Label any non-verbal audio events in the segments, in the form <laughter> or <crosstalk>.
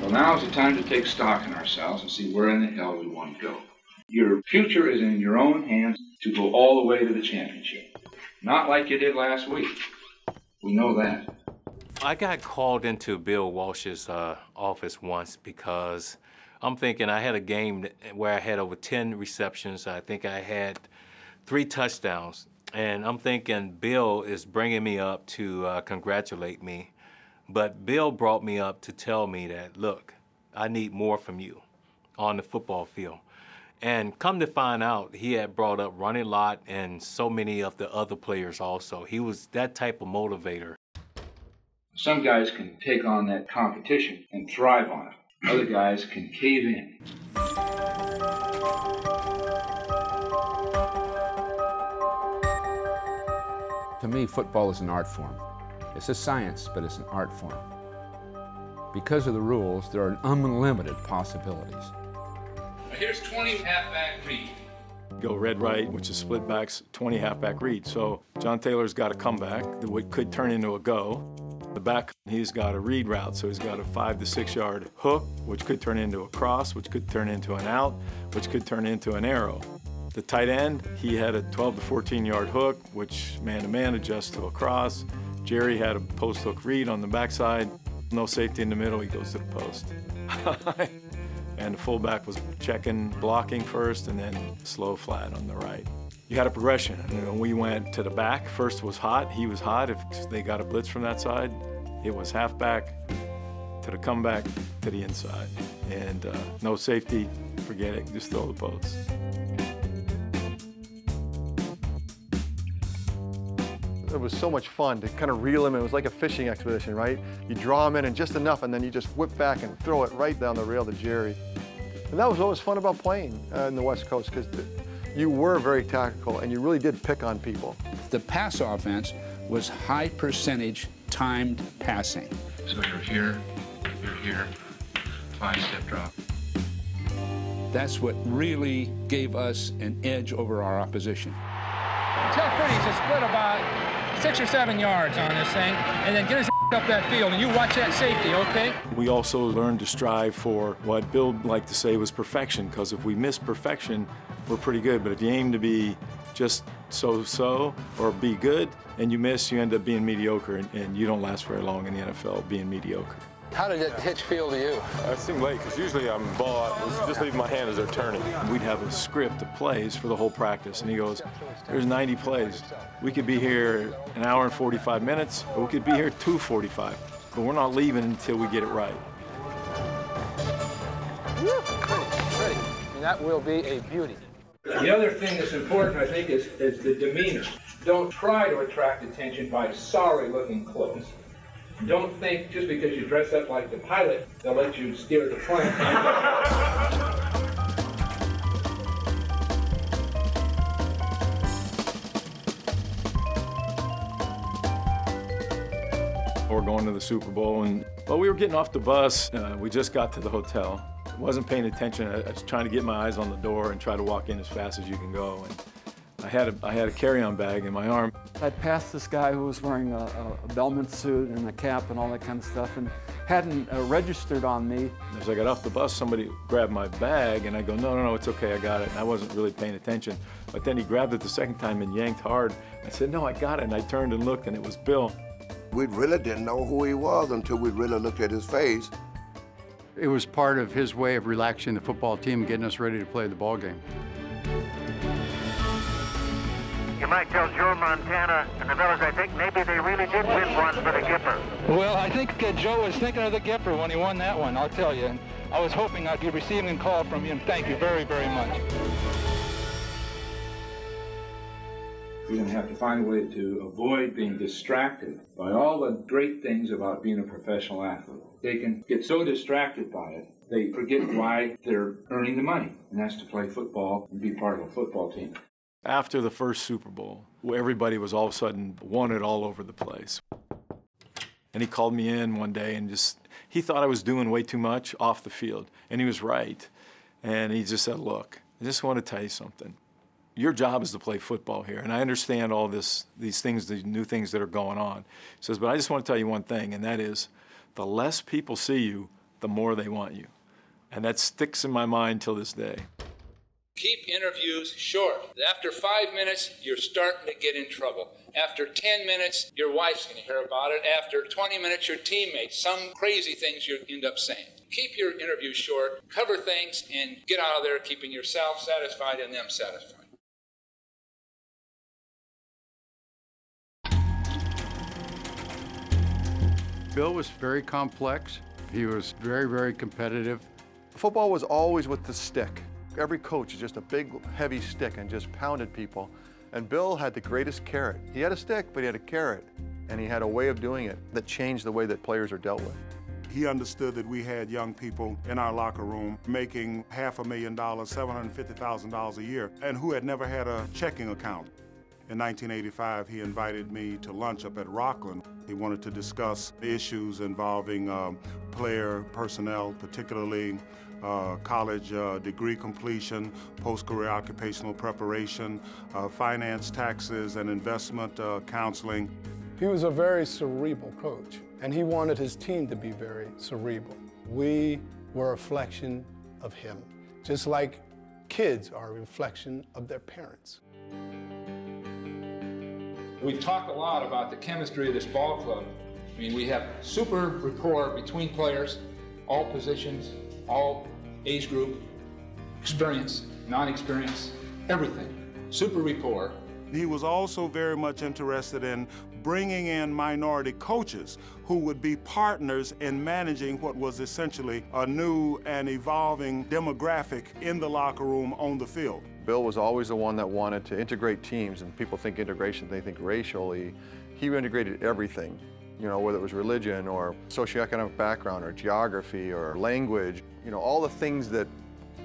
Well, now is the time to take stock in ourselves and see where in the hell we want to go. Your future is in your own hands to go all the way to the championship. Not like you did last week. We know that. I got called into Bill Walsh's uh, office once because I'm thinking I had a game where I had over 10 receptions. I think I had three touchdowns. And I'm thinking Bill is bringing me up to uh, congratulate me. But Bill brought me up to tell me that, look, I need more from you on the football field. And come to find out, he had brought up Ronnie Lott and so many of the other players also. He was that type of motivator. Some guys can take on that competition and thrive on it. Other guys can cave in. To me, football is an art form. It's a science, but it's an art form. Because of the rules, there are unlimited possibilities. Here's 20 halfback read. Go red right, which is split backs, 20 halfback read. So John Taylor's got a comeback that could turn into a go. The back, he's got a read route, so he's got a five to six yard hook, which could turn into a cross, which could turn into an out, which could turn into an arrow. The tight end, he had a 12 to 14 yard hook, which man to man adjusts to a cross. Jerry had a post hook read on the backside. No safety in the middle, he goes to the post. <laughs> and the fullback was checking, blocking first, and then slow flat on the right. You had a progression. And we went to the back. First was hot. He was hot. If they got a blitz from that side, it was halfback to the comeback to the inside. And uh, no safety, forget it, just throw the post. It was so much fun to kind of reel him in. It was like a fishing expedition, right? You draw him in and just enough, and then you just whip back and throw it right down the rail to Jerry. And that was what was fun about playing uh, in the West Coast, because you were very tactical, and you really did pick on people. The pass offense was high percentage timed passing. So you're here, you're here, five-step drop. That's what really gave us an edge over our opposition. Tell Freddie to split about six or seven yards on this thing, and then get his <laughs> up that field, and you watch that safety, okay? We also learned to strive for what Bill liked to say was perfection, because if we miss perfection, we're pretty good. But if you aim to be just so-so or be good and you miss, you end up being mediocre, and, and you don't last very long in the NFL being mediocre. How did that hitch feel to you? Uh, it seemed late because usually I'm ball out, just leaving my hand as they're turning. We'd have a script of plays for the whole practice, and he goes, "There's 90 plays. We could be here an hour and 45 minutes, or we could be here 2:45, but we're not leaving until we get it right." Ready, ready. that will be a beauty. The other thing that's important, I think, is, is the demeanor. Don't try to attract attention by sorry-looking clothes. Don't think just because you dress up like the pilot, they'll let you steer the plane. <laughs> We're going to the Super Bowl, and well, we were getting off the bus. Uh, we just got to the hotel. wasn't paying attention. I, I was trying to get my eyes on the door and try to walk in as fast as you can go. And I had a, I had a carry-on bag in my arm. I passed this guy who was wearing a, a bellman suit and a cap and all that kind of stuff and hadn't uh, registered on me. As I got off the bus, somebody grabbed my bag and I go, no, no, no, it's okay, I got it. And I wasn't really paying attention. But then he grabbed it the second time and yanked hard. I said, no, I got it. And I turned and looked and it was Bill. We really didn't know who he was until we really looked at his face. It was part of his way of relaxing the football team getting us ready to play the ball game. You might tell Joe Montana and the fellas, I think maybe they really did win one for the Gipper. Well, I think uh, Joe was thinking of the Gipper when he won that one, I'll tell you. I was hoping I'd be receiving a call from you, and thank you very, very much. We're going to have to find a way to avoid being distracted by all the great things about being a professional athlete. They can get so distracted by it, they forget why they're earning the money, and that's to play football and be part of a football team. After the first Super Bowl, everybody was all of a sudden wanted all over the place. And he called me in one day and just, he thought I was doing way too much off the field. And he was right. And he just said, look, I just want to tell you something. Your job is to play football here. And I understand all this, these things, these new things that are going on. He says, but I just want to tell you one thing, and that is the less people see you, the the more they want you. And that sticks in my mind till this day. Keep interviews short. After five minutes, you're starting to get in trouble. After 10 minutes, your wife's going to hear about it. After 20 minutes, your teammates, some crazy things you end up saying. Keep your interviews short, cover things, and get out of there keeping yourself satisfied and them satisfied. Bill was very complex. He was very, very competitive. Football was always with the stick. Every coach is just a big, heavy stick and just pounded people. And Bill had the greatest carrot. He had a stick, but he had a carrot. And he had a way of doing it that changed the way that players are dealt with. He understood that we had young people in our locker room making half a million dollars, $750,000 a year, and who had never had a checking account. In 1985, he invited me to lunch up at Rocklin. He wanted to discuss issues involving um, player personnel, particularly uh, college uh, degree completion, post-career occupational preparation, uh, finance, taxes, and investment uh, counseling. He was a very cerebral coach, and he wanted his team to be very cerebral. We were a reflection of him, just like kids are a reflection of their parents. We talk a lot about the chemistry of this ball club. I mean, we have super rapport between players, all positions, all age group, experience, non-experience, everything. Super rapport. He was also very much interested in bringing in minority coaches who would be partners in managing what was essentially a new and evolving demographic in the locker room on the field. Bill was always the one that wanted to integrate teams, and people think integration, they think racially. He integrated everything, you know, whether it was religion or socioeconomic background or geography or language, you know, all the things that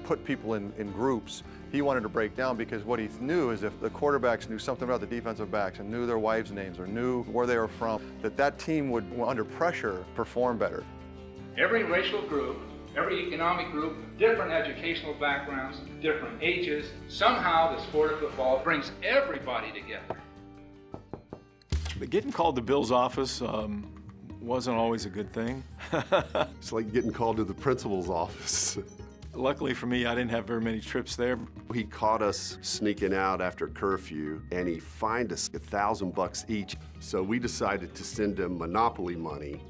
put people in, in groups he wanted to break down because what he knew is if the quarterbacks knew something about the defensive backs and knew their wives' names or knew where they were from, that that team would, under pressure, perform better. Every racial group, every economic group, different educational backgrounds, different ages, somehow the sport of football brings everybody together. But getting called to Bill's office um, wasn't always a good thing. <laughs> it's like getting called to the principal's office. Luckily for me, I didn't have very many trips there. He caught us sneaking out after curfew, and he fined us a thousand bucks each. So we decided to send him Monopoly money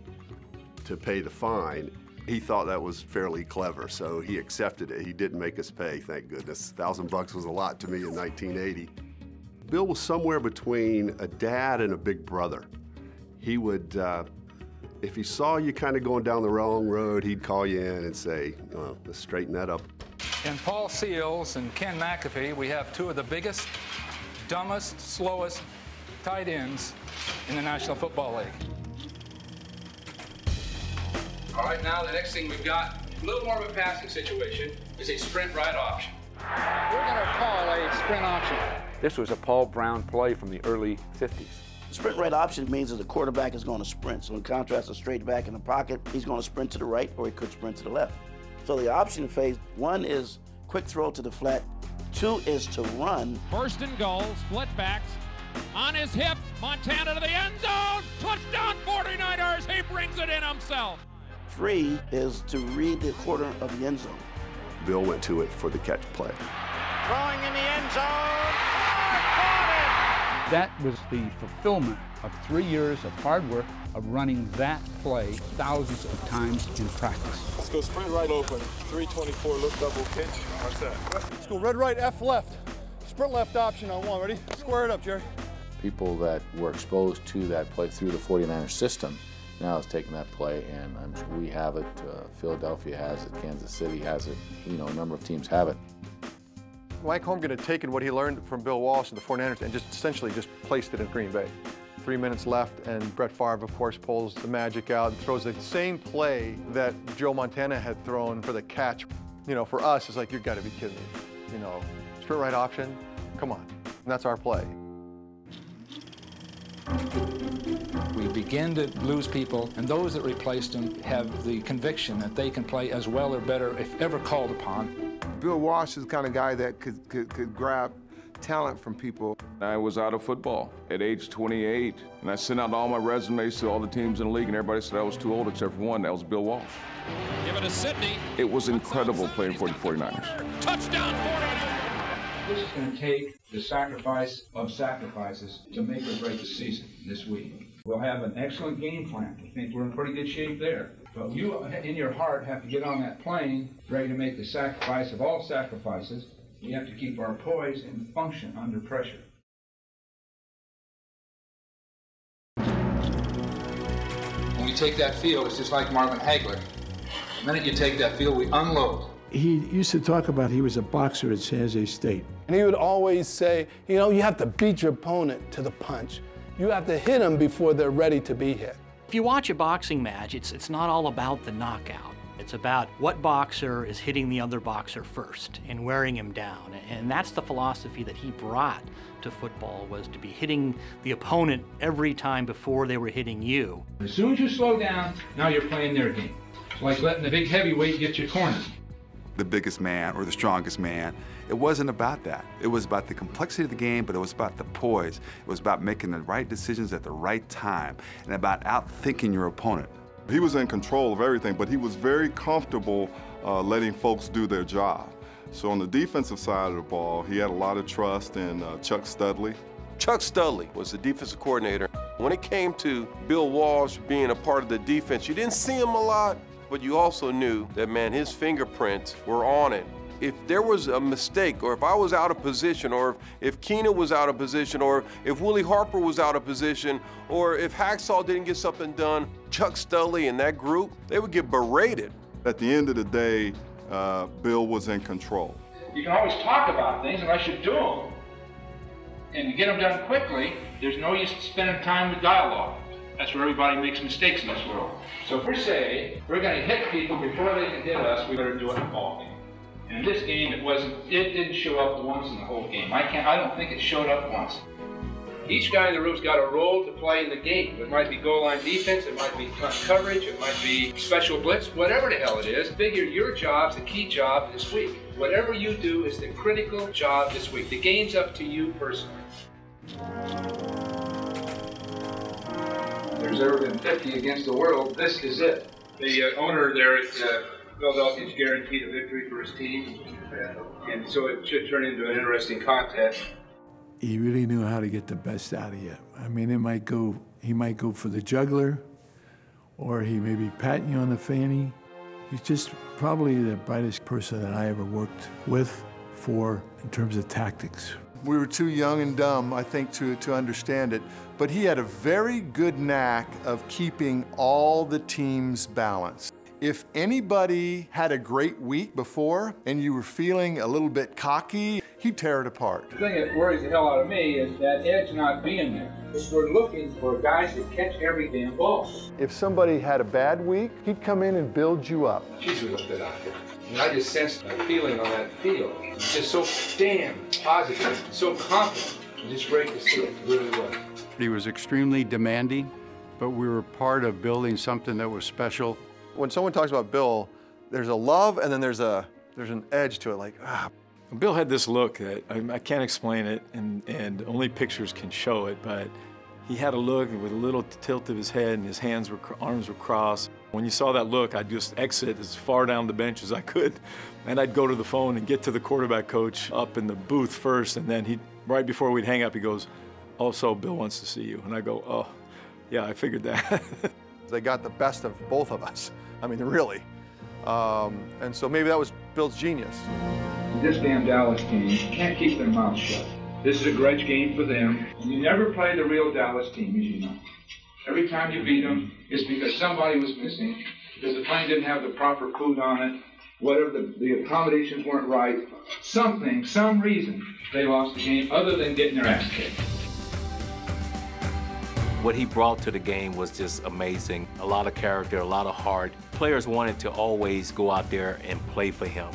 to pay the fine. He thought that was fairly clever, so he accepted it. He didn't make us pay, thank goodness. A thousand bucks was a lot to me in 1980. Bill was somewhere between a dad and a big brother. He would uh, if he saw you kind of going down the wrong road, he'd call you in and say, oh, let's straighten that up. In Paul Seals and Ken MacAfee, we have two of the biggest, dumbest, slowest tight ends in the National Football League. All right, now the next thing we've got, a little more of a passing situation, is a sprint right option. We're going to call a sprint option. This was a Paul Brown play from the early 50s. Sprint right option means that the quarterback is going to sprint. So in contrast to straight back in the pocket, he's going to sprint to the right or he could sprint to the left. So the option phase, one is quick throw to the flat, two is to run. First and goal, split backs, on his hip, Montana to the end zone, touchdown 49ers, he brings it in himself. Three is to read the quarter of the end zone. Bill went to it for the catch play. Throwing in the end zone, that was the fulfillment of three years of hard work of running that play thousands of times in practice. Let's go sprint right open. 324, look double pitch. What's that? Let's go red right, F left. Sprint left option on one. Ready? Square it up, Jerry. People that were exposed to that play through the 49ers system now is taking that play, and I'm sure we have it. Uh, Philadelphia has it. Kansas City has it. You know, a number of teams have it. Mike Holmgren had taken what he learned from Bill Walsh and the 49ers and just essentially just placed it in Green Bay. Three minutes left, and Brett Favre, of course, pulls the magic out and throws the same play that Joe Montana had thrown for the catch. You know, for us, it's like, you've got to be kidding me. You know, sprint right option, come on. And that's our play. We begin to lose people, and those that replaced them have the conviction that they can play as well or better if ever called upon. Bill Walsh is the kind of guy that could, could, could grab talent from people. I was out of football at age 28, and I sent out all my resumes to all the teams in the league, and everybody said I was too old except for one. That was Bill Walsh. Give it to Sidney. It was incredible playing for the 49ers. Touchdown 49ers. This is going to take the sacrifice of sacrifices to make or break the season this week. We'll have an excellent game plan. I think we're in pretty good shape there. But you, in your heart, have to get on that plane ready to make the sacrifice of all sacrifices. We have to keep our poise and function under pressure. When we take that field, it's just like Marvin Hagler. The minute you take that field, we unload. He used to talk about he was a boxer at San Jose State. And he would always say, you know, you have to beat your opponent to the punch. You have to hit them before they're ready to be hit. If you watch a boxing match, it's, it's not all about the knockout. It's about what boxer is hitting the other boxer first and wearing him down. And that's the philosophy that he brought to football was to be hitting the opponent every time before they were hitting you. As soon as you slow down, now you're playing their game. It's like letting the big heavyweight get your corner. The biggest man or the strongest man. It wasn't about that. It was about the complexity of the game, but it was about the poise. It was about making the right decisions at the right time and about outthinking your opponent. He was in control of everything, but he was very comfortable uh, letting folks do their job. So on the defensive side of the ball, he had a lot of trust in uh, Chuck Studley. Chuck Studley was the defensive coordinator. When it came to Bill Walsh being a part of the defense, you didn't see him a lot, but you also knew that, man, his fingerprints were on it. If there was a mistake, or if I was out of position, or if Keena was out of position, or if Willie Harper was out of position, or if Hacksaw didn't get something done, Chuck Studley and that group, they would get berated. At the end of the day, uh, Bill was in control. You can always talk about things unless you do them. And to get them done quickly, there's no use spending time with dialogue. That's where everybody makes mistakes in this world. So if we say we're going to hit people before they can hit us, we better do it in in this game, it wasn't. It didn't show up once in the whole game. I can't. I don't think it showed up once. Each guy in the room's got a role to play in the game. It might be goal line defense, it might be coverage, it might be special blitz, whatever the hell it is. Figure your job's the key job this week. Whatever you do is the critical job this week. The game's up to you personally. There's ever been 50 against the world. This is it. The uh, owner there is. uh, Philadelphia's guaranteed a victory for his team, and so it should turn into an interesting contest. He really knew how to get the best out of you. I mean, it might go, he might go for the juggler, or he may be patting you on the fanny. He's just probably the brightest person that I ever worked with for in terms of tactics. We were too young and dumb, I think, to, to understand it. But he had a very good knack of keeping all the teams balanced. If anybody had a great week before and you were feeling a little bit cocky, he'd tear it apart. The thing that worries the hell out of me is that edge not being there. We're looking for guys that catch every damn ball. If somebody had a bad week, he'd come in and build you up. Jeez, we looked good out there. And I just sensed a feeling on that field. It's just so damn positive, so confident. Just great to see it. It really was. He was extremely demanding, but we were part of building something that was special. When someone talks about Bill, there's a love and then there's a there's an edge to it, like ah. Bill had this look that I, I can't explain it, and, and only pictures can show it, but he had a look with a little tilt of his head and his hands were, arms were crossed. When you saw that look, I'd just exit as far down the bench as I could, and I'd go to the phone and get to the quarterback coach up in the booth first, and then he, right before we'd hang up, he goes, "Also, Bill wants to see you," and I go, "Oh, yeah, I figured that." <laughs> they got the best of both of us. I mean, really. Um, and so maybe that was Bill's genius. This damn Dallas team can't keep their mouths shut. This is a grudge game for them. You never play the real Dallas team, as you know. Every time you beat them, it's because somebody was missing, because the plane didn't have the proper food on it, whatever the, the accommodations weren't right. Something, some reason, they lost the game other than getting their ass kicked. What he brought to the game was just amazing. A lot of character, a lot of heart. Players wanted to always go out there and play for him.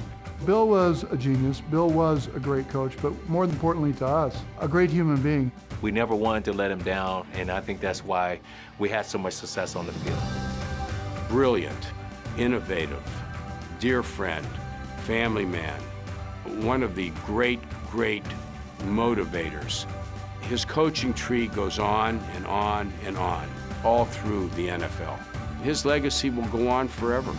Bill was a genius. Bill was a great coach, but more importantly to us, a great human being. We never wanted to let him down, and I think that's why we had so much success on the field. Brilliant, innovative, dear friend, family man, one of the great, great motivators. His coaching tree goes on and on and on, all through the NFL. His legacy will go on forever.